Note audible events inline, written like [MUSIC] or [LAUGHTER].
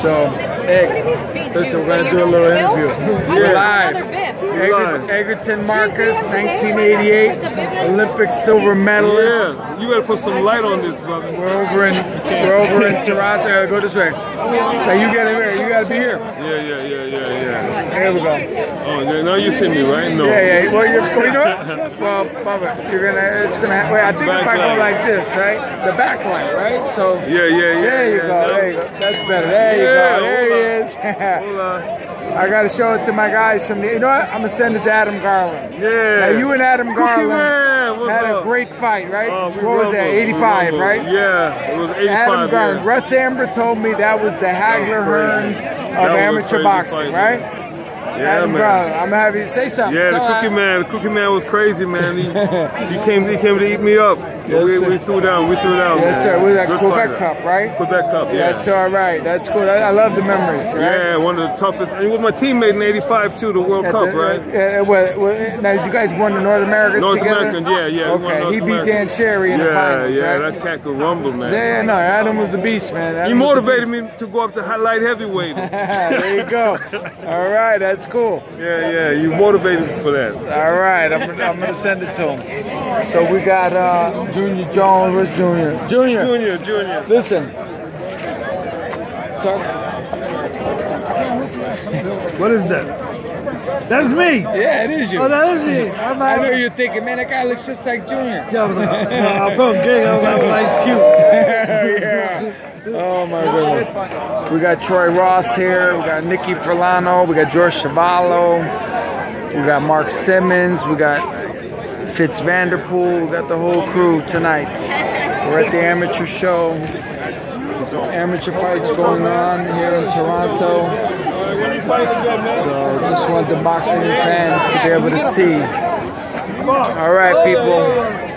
So, Egg, listen, we're gonna do a little interview. We're live. Eger- Egerton Marcus, 1988 Olympic silver medalist. Yeah, you better put some light on this, brother. We're over in we're over in Toronto. Go this way. Now you gotta here. You gotta be here. Yeah, yeah, yeah, yeah, yeah. There we go. Oh, yeah, now you see me, right? No. Yeah, yeah. Well, you're, well, you know what? Well, Bubba, you're gonna. It's gonna. Wait, I think if I go Backline. like this, right? The back line, right? So. Yeah, yeah, yeah. That's better. There you Yeah, go. There he is. [LAUGHS] I gotta show it to my guys from the. You know what? I'm gonna send it to Adam Garland. Yeah. Now you and Adam Garland had a great fight, right? Oh, we what was that? rumbled, 85, right? Yeah, it was 85. Adam Garland. yeah. Russ Anber told me that was the Hagler Hearns of That was a amateur boxing, fight, right? Yeah, man. Garland. I'm you say something. Yeah, the Cookie Adam- Man, the Cookie Man was crazy, man. He, [LAUGHS] he came, he came to eat me up. Yes, we, we threw down, we threw down. Yes, man. sir. With that Good Quebec fighter. Cup, right? Quebec Cup, yeah. That's all right. That's cool. I, I love the memories, right? Yeah, one of the toughest. And he was my teammate in '85 too, the World At Cup, the- right? uh, well, well, now, did you guys won the North Americas North together? American, yeah, yeah. Okay, he beat American. Dan Sherry in yeah, the finals, Yeah, right? that cat could rumble, man. Yeah, yeah, no, Adam was a beast, man. He Adam a motivated beast. me to go up to high- light heavyweight. [LAUGHS] there you go. [LAUGHS] All right, that's cool. yeah, yeah. you motivated me for that. All right, I'm, gonna- I'm gonna send it to him. So we got uh, Junior Jones. Where's Junior? Junior, Junior, Junior. listen. Talk. What is that? That's me. Yeah, it is you. Oh, that is me. I'm I know you're thinking, man, that guy looks just like Junior. Yeah, I was like, no, I'm from King. I was like, like, cute. yeah. Oh my goodness. We got Troy Ross here. We got Nikki Furlano. We got George Chuvalo. We got Mark Simmons. We got Fitz Vanderpool. We got the whole crew tonight. We're at the amateur show. Some amateur fights going on here in Toronto. So just want the boxing fans to be able to see. All right, people.